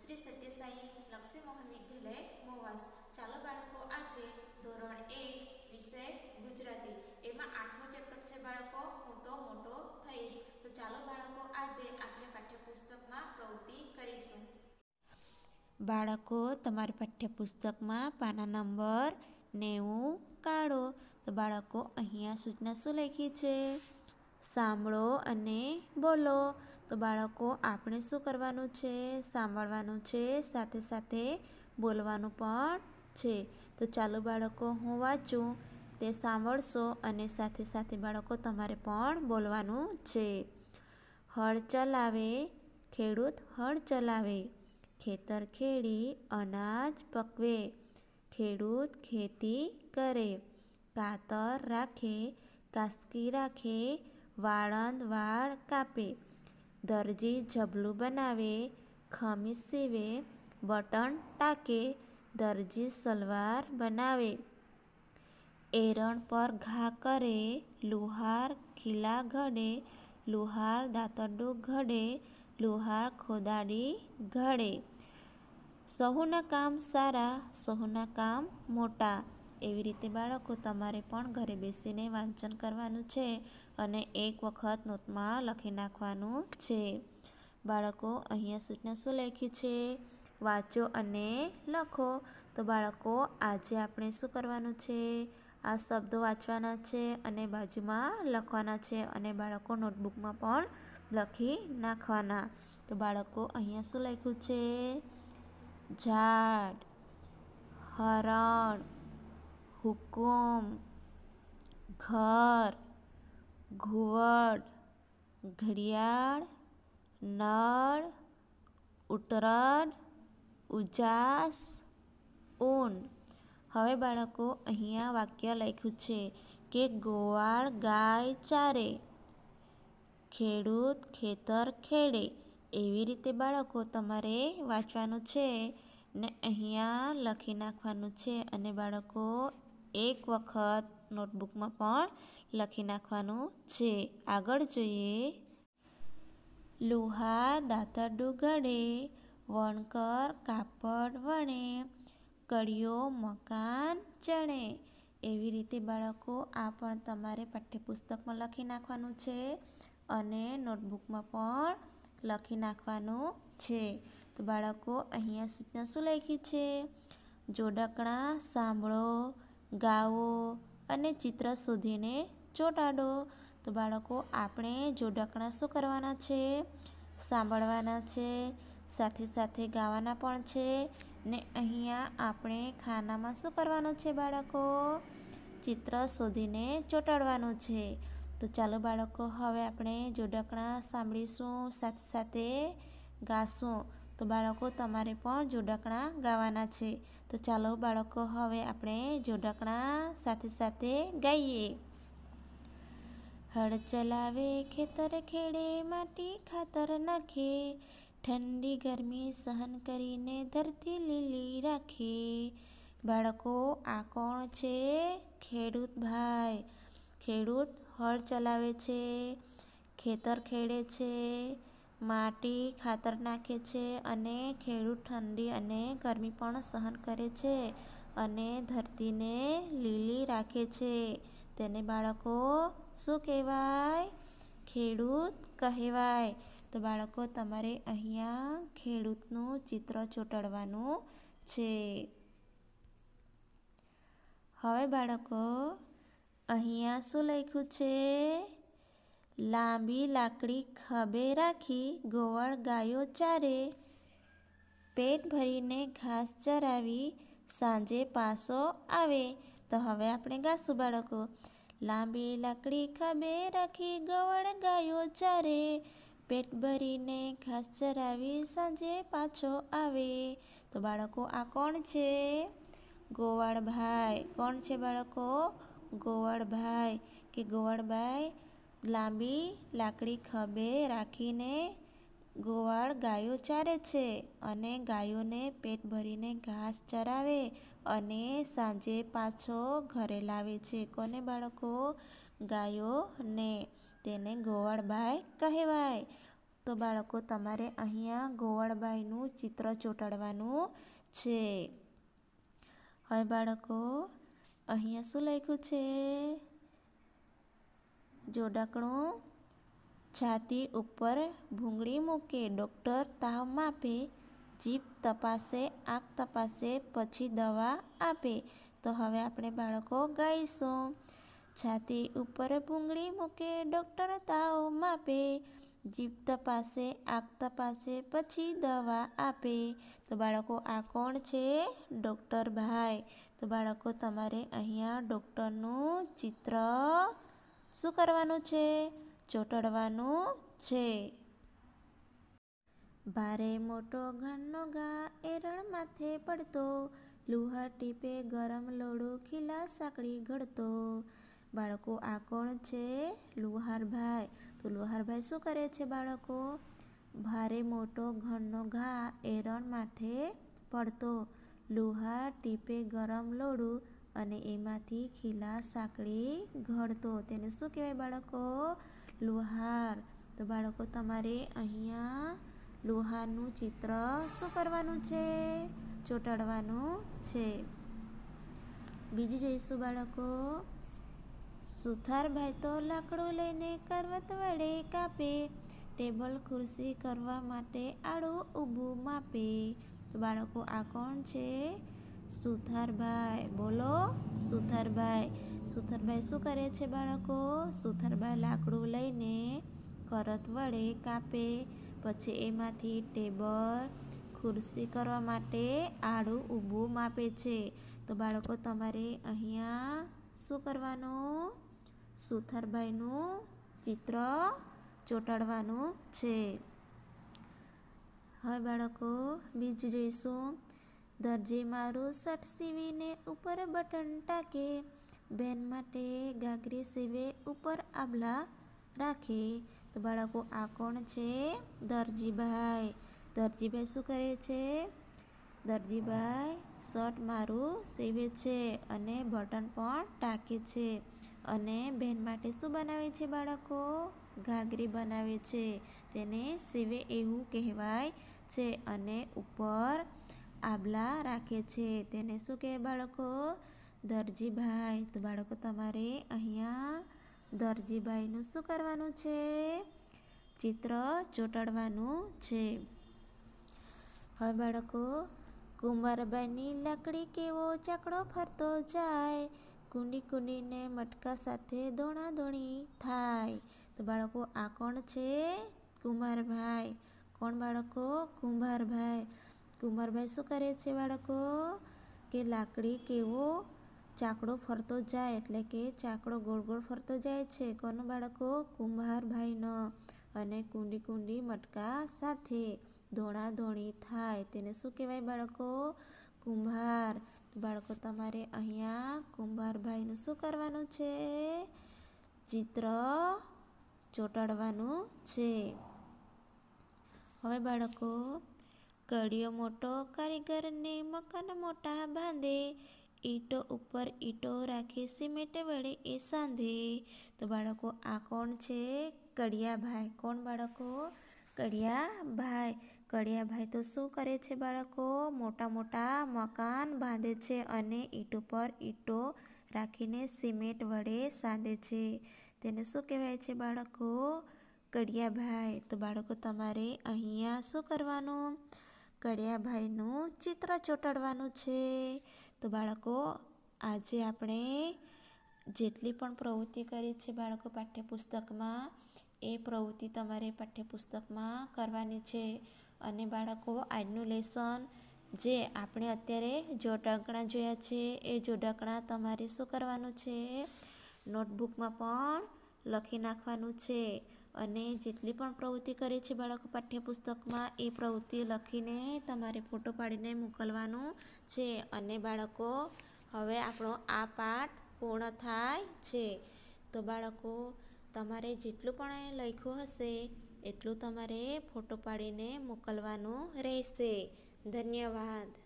શ્રી સત્યસાઈ લક્ષ્મીમોહન વિદ્યાલય મોવાસ. ચાલો બાળકો, આજે ધોરણ એક વિષય ગુજરાતી. એમાં આઠમું ચેપ્ટર છે બાળકો, હું તો મોટો થઈશ. તો ચાલો બાળકો, આજે આપણે પાઠ્યપુસ્તકમાં પ્રવૃત્તિ કરીશું. બાળકો, તમારી પાઠ્યપુસ્તકમાં પાના નંબર નેવું કાઢો. તો બાળકો, અહીંયા સૂચના શું લખી છે? સાંભળો અને બોલો. તો બાળકો, આપણે શું કરવાનું છે? સાંભળવાનું છે, સાથે સાથે બોલવાનું પણ છે. તો ચાલો બાળકો, હું વાંચું. તે સાંભળશો અને સાથે સાથે બાળકો, તમારે પણ બોલવાનું છે. હળ ચલાવે, ખેડૂત હળ ચલાવે. ખેતર ખેડી, અનાજ પકવે. ખેડૂત ખેતી કરે. કાતર રાખે, કાસકી રાખે, વાળંદ વાળ કાપે. દરજી ઝબલું બનાવે, ખમીસ સીવે બટન ટાકે, દરજી સલવાર બનાવે. એરણ પર ઘા કરે, લુહાર ખીલા ઘડે, લુહાર દાંતરડું ઘડે, લુહાર ખોદાડી ઘડે. સહુના કામ સારા, સહુના કામ મોટા. એવી રીતે બાળકો તમારે પણ ઘરે બેસીને વાંચન કરવાનું છે. અને એક વખત નોટમાં લખી નાખવાનું છે. બાળકો, અહીંયા સૂચના શું લખ્યું છે? વાંચો અને લખો. તો બાળકો, આજે આપણે શું કરવાનું છે? આ શબ્દો વાંચવાના છે અને બાજુમાં લખવાના છે અને બાળકો નોટબુકમાં પણ લખી નાખવાના. તો બાળકો, અહીંયા શું લખ્યું છે? ઝાડ, હરણ, હુકુમ, ઘર ઘુવડ, ઘડિયાળ, નળ, ઉતરડ, ઉજાસ, ઊન. હવે બાળકો, અહીંયા વાક્ય લખ્યું છે કે ગોવાળ ગાય ચારે. ખેડૂત ખેતર ખેડે. એવી રીતે બાળકો, તમારે વાંચવાનું છે ને અહીંયા લખી નાખવાનું છે. અને બાળકો, એક વખત નોટબુકમાં પણ લખી નાખવાનું છે. આગળ જોઈએ. લોહા દાંતરડું ઘડે વણકર કાપડ વણે કડીઓ મકાન ચણે. એવી રીતે બાળકો આ પણ તમારે પાઠ્યપુસ્તકમાં લખી નાખવાનું છે અને નોટબુકમાં પણ લખી નાખવાનું છે. તો બાળકો, અહીંયા સૂચના શું લખી છે? જોડકણા સાંભળો, ગાવો અને ચિત્ર શોધીને ચોંટાડો તો બાળકો, આપણે જોડકણા શું કરવાના છે? સાંભળવાના છે, સાથે સાથે ગાવાના પણ છે ને અહીંયા આપણે ખાનામાં શું કરવાનું છે બાળકો? ચિત્ર શોધીને ચોંટાડવાનું છે. તો ચાલો બાળકો, હવે આપણે જોડકણા સાંભળીશું, સાથે સાથે ગાશું. તો બાળકો, તમારે પણ જોડકણા ગાવાના છે. તો ચાલો બાળકો, હવે આપણે જોડકણા સાથે સાથે ગાઈએ. હળ ચલાવે, ખેતર ખેડે, માટી ખાતર નાખે. ઠંડી ગરમી સહન કરીને ધરતી લીલી રાખે. બાળકો, આ કોણ છે? ખેડૂત ભાઈ. ખેડૂત હળ ચલાવે છે, ખેતર ખેડે છે, માટી ખાતર નાખે છે અને ખેડૂત ઠંડી અને ગરમી પણ સહન કરે છે અને ધરતીને લીલી રાખે છે. તેને બાળકો શું કહેવાય? ખેડૂત કહેવાય. તો બાળકો, તમારે અહીંયા ખેડૂતનું ચિત્ર ચોંટાડવાનું છે. હવે બાળકો, અહીંયા શું લખ્યું છે? લાંબી લાકડી ખભે રાખી ગોવાળ ગાયો ચારે પેટ ભરીને ઘાસ ચરાવી સાંજે પાસો આવે. તો હવે આપણે ગાશું બાળકો. લાંબી લાકડી ખભે રાખી ગવળ ગાયો ચારે. પેટ ભરીને ઘાસ ચરાવી સાંજે પાછો આવે. તો બાળકો, આ કોણ છે? ગોવાળભાઈ. કોણ છે બાળકો? ગોવાળભાઈ. કે ગોવાળભાઈ, લાંબી લાકડી ખભે રાખીને ગોવાળ ગાયો ચારે છે અને ગાયોને પેટ ભરીને ઘાસ ચરાવે. અને સાંજે પાછો ઘરે લાવે છે. કોને બાળકો? ગાયોને. તેને ગોવાળભાઈ કહેવાય. તો બાળકો, તમારે અહીંયા ગોવાળબાઈનું ચિત્ર ચોંટાડવાનું છે. હવે બાળકો, અહીંયા શું લખ્યું છે? જોડાકણું છાતી ઉપર ભૂંગળી મૂકે. ડૉક્ટર તાવ માપે. જીભ તપાસે, આંખ તપાસે, પછી દવા આપે. તો હવે આપણે બાળકો ગાઈશું. છાતી ઉપર ભૂંગળી મૂકે, ડૉક્ટર તાવ માપે. જીભ તપાસે, આંખ તપાસે, પછી દવા આપે. તો બાળકો, આ કોણ છે? ડૉક્ટર ભાઈ. તો બાળકો, તમારે અહીંયા ડૉક્ટરનું ચિત્ર શું કરવાનું છે? ચોંટડવાનું છે. ભારે મોટો ઘનનો ઘા એરણ માથે પડતો. લુહાર ટીપે ગરમ લોડો ખીલા સાંકળી ઘડતો. બાળકો, આ કોણ છે? લુહારભાઈ. તો લુહારભાઈ શું કરે છે બાળકો? ભારે મોટો ઘનનો ઘા એરણ માથે પડતો. લુહાર ટીપે ગરમ લોડું અને એમાંથી ખીલા સાંકળી ઘડતો. તેને શું કહેવાય બાળકો? લુહાર. તો બાળકો, તમારે અહીંયા લુહારનું ચિત્ર શું કરવાનું છે? ચોંટાડવાનું છે. બીજું જોઈશું બાળકો. સુથારભાઈ તો લાકડું લઈને કરવત વડે કાપે. ટેબલ ખુરશી કરવા માટે આડું ઊભું માપે. તો બાળકો, આ કોણ છે? સુથારભાઈ. બોલો, સુથારભાઈ. સુથારભાઈ શું કરે છે બાળકો? સુથારભાઈ લાકડું લઈને કરત વડે કાપે. પછી એમાંથી ટેબલ, ખુરશી કરવા માટે આડું ઊભું માપે છે. તો બાળકો, તમારે અહીંયા શું કરવાનું? સુથારભાઈનું ચિત્ર ચોંટાડવાનું છે. હવે બાળકો, બીજું જોઈશું. દરજી મારું શર્ટ સીવીને ઉપર બટન ટાકે. બેન માટે ગાગરી સીવે ઉપર આબલા રાખે. તો બાળકો, આ કોણ છે? દરજીભાઈ. દરજીભાઈ શું કરે છે? દરજીભાઈ શર્ટ મારું સીવે છે અને બટન પણ ટાંકે છે. અને બહેન માટે શું બનાવે છે બાળકો? ઘાઘરી બનાવે છે. તેને સીવે એવું કહેવાય છે અને ઉપર આબલા રાખે છે. તેને શું કહેવાય બાળકો? દરજીભાઈ. તો બાળકો, તમારે અહીંયા દરજીભાઈનું શું કરવાનું છે? ચિત્ર ચોંટાડવાનું છે. હવે બાળકો કુંભારબાઈની લાકડી કેવો ચાકડો ફરતો જાય? કુંડી કુંડીને મટકા સાથે દોણા દોણી થાય. તો બાળકો, આ કોણ છે? કુંભારભાઈ કોણ બાળકો? કુંભારભાઈ કુંભારભાઈ શું કરે છે બાળકો? કે લાકડી કેવો ચાકડો ફરતો જાય એટલે કે ચાકડો ગોળ ગોળ ફરતો જાય છે. કોનો બાળકો? કુંભારભાઈનો. અને કુંડી કુંડી મટકા સાથે ધોણા ધોણી થાય. તેને શું કહેવાય બાળકો? કુંભાર. બાળકો, તમારે અહીંયા કુંભારભાઈનું શું કરવાનું છે? ચિત્ર ચોંટાડવાનું છે. હવે બાળકો કડિયો મોટો કારીગરને મકાન મોટા બાંધે. ઈંટો ઉપર ઈંટો રાખી સિમેન્ટ વડે એ સાંધે. તો બાળકો, આ કોણ છે? કડિયાભાઈ. કોણ બાળકો? કડિયાભાઈ. કડિયાભાઈ તો શું કરે છે બાળકો? મોટા મોટા મકાન બાંધે છે અને ઈંટ ઉપર ઈંટો રાખીને સિમેન્ટ વડે સાંધે છે. તેને શું કહેવાય છે બાળકો? કડિયાભાઈ. તો બાળકો, તમારે અહીંયા શું કરવાનું? કડિયાભાઈનું ચિત્ર ચોંટાડવાનું છે. તો બાળકો, આજે આપણે જેટલી પણ પ્રવૃત્તિ કરી છે બાળકો પાઠ્યપુસ્તકમાં, એ પ્રવૃત્તિ તમારે પાઠ્યપુસ્તકમાં કરવાની છે. અને બાળકો, આજનું લેસન જે આપણે અત્યારે જોડાકણા જોયા છે, એ જોડાકણા તમારે શું કરવાનું છે? નોટબુકમાં પણ લખી નાખવાનું છે. અને જેટલી પણ પ્રવૃત્તિ કરી છે બાળકો પાઠ્યપુસ્તકમાં, એ પ્રવૃત્તિ લખીને તમારે ફોટો પાડીને મોકલવાનું છે. અને બાળકો, હવે આપણો આ પાઠ પૂર્ણ થાય છે. તો બાળકો, તમારે જેટલું પણ લખ્યું હશે, એટલું તમારે ફોટો પાડીને મોકલવાનું રહેશે. ધન્યવાદ.